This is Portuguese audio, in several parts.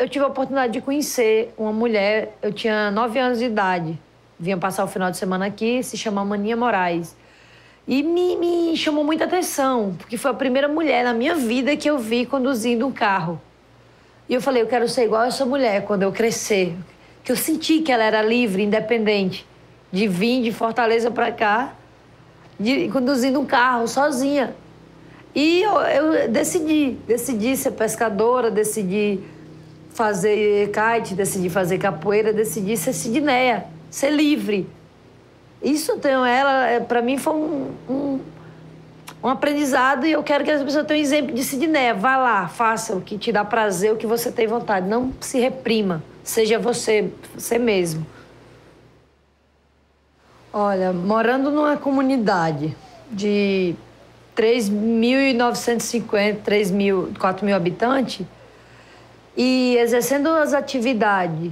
eu tive a oportunidade de conhecer uma mulher, eu tinha nove anos de idade, vinha passar o final de semana aqui, se chama Maninha Moraes. E me, me chamou muita atenção, porque foi a primeira mulher na minha vida que eu vi conduzindo um carro. E eu falei, eu quero ser igual a essa mulher quando eu crescer. Que eu senti que ela era livre, independente, de vir de Fortaleza para cá, de, conduzindo um carro sozinha. E eu, eu decidi, decidi ser pescadora, decidi fazer kite, decidi fazer capoeira, decidi ser Sidneia, ser livre. Isso tenho ela, é, para mim foi um, um, um, aprendizado e eu quero que as pessoas tenham um exemplo de Sidneia. Vá lá, faça o que te dá prazer, o que você tem vontade. Não se reprima, seja você, você mesmo. Olha, morando numa comunidade de 3.950, 3 mil, 4 mil habitantes e exercendo as atividades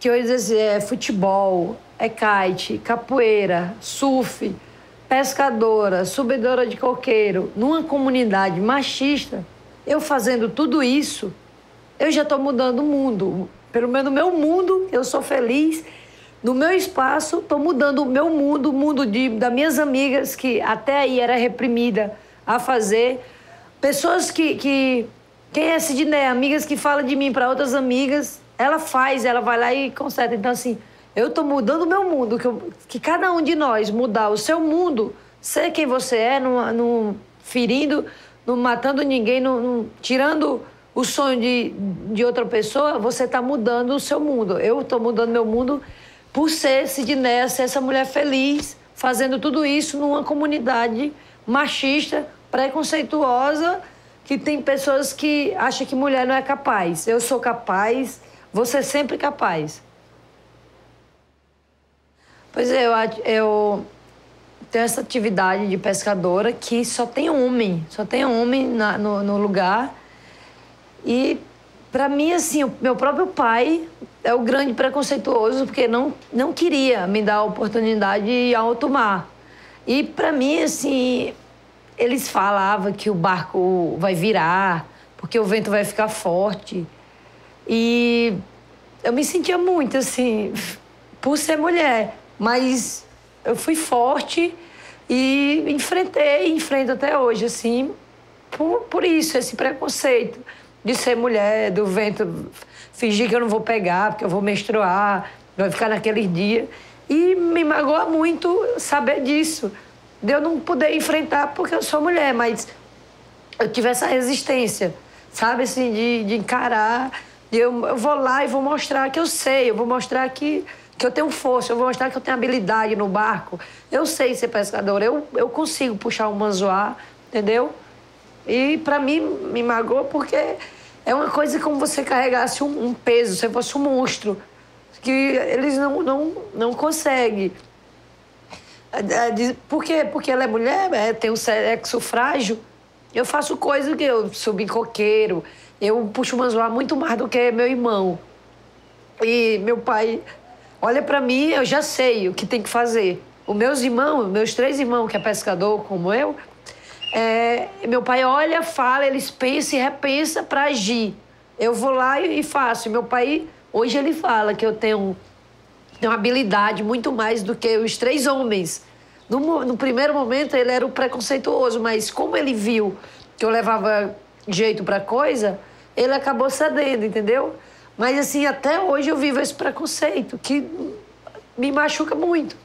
que hoje é futebol, é kite, capoeira, surf, pescadora, subidora de coqueiro, numa comunidade machista, eu fazendo tudo isso, eu já estou mudando o mundo. Pelo menos no meu mundo, eu sou feliz. No meu espaço, estou mudando o meu mundo, o mundo de, das minhas amigas, que até aí era reprimida a fazer. Pessoas que. que quem é Sidney? Amigas que falam de mim para outras amigas, ela faz, ela vai lá e conserta. Então, assim, eu estou mudando o meu mundo, que, eu, que cada um de nós mudar o seu mundo, ser quem você é, não, não ferindo, não matando ninguém, não, não tirando o sonho de, de outra pessoa, você está mudando o seu mundo. Eu estou mudando meu mundo por ser Sidney, ser essa mulher feliz, fazendo tudo isso numa comunidade machista, preconceituosa, que tem pessoas que acham que mulher não é capaz. Eu sou capaz, você é sempre capaz. Pois é, eu, eu tenho essa atividade de pescadora que só tem homem, só tem homem na, no, no lugar. E para mim, assim, o meu próprio pai é o grande preconceituoso porque não, não queria me dar a oportunidade de ir ao alto mar. E para mim, assim, eles falavam que o barco vai virar, porque o vento vai ficar forte. E eu me sentia muito assim, por ser mulher. Mas eu fui forte e enfrentei, enfrento até hoje, assim, por, por isso, esse preconceito de ser mulher, do vento, fingir que eu não vou pegar, porque eu vou menstruar, vai ficar naqueles dias. E me magoa muito saber disso, de eu não poder enfrentar porque eu sou mulher, mas eu tive essa resistência, sabe, assim, de, de encarar, de eu, eu vou lá e vou mostrar que eu sei, eu vou mostrar que que eu tenho força, eu vou mostrar que eu tenho habilidade no barco. Eu sei ser pescador, eu, eu consigo puxar um manzoá, entendeu? E para mim me magoou porque é uma coisa como você carregasse um, um peso, você fosse um monstro, que eles não, não, não conseguem. É, é, por quê? Porque ela é mulher, é, tem um sexo frágil. Eu faço coisa que eu em coqueiro, eu puxo manzoá muito mais do que meu irmão. E meu pai olha para mim, eu já sei o que tem que fazer. Os meus irmãos, meus três irmãos, que é pescador como eu, é, meu pai olha, fala, eles pensam e repensa para agir. Eu vou lá e faço. Meu pai, hoje ele fala que eu tenho, tenho uma habilidade muito mais do que os três homens. No, no primeiro momento ele era o preconceituoso, mas como ele viu que eu levava jeito para coisa, ele acabou cedendo, entendeu? Mas assim, até hoje eu vivo esse preconceito que me machuca muito.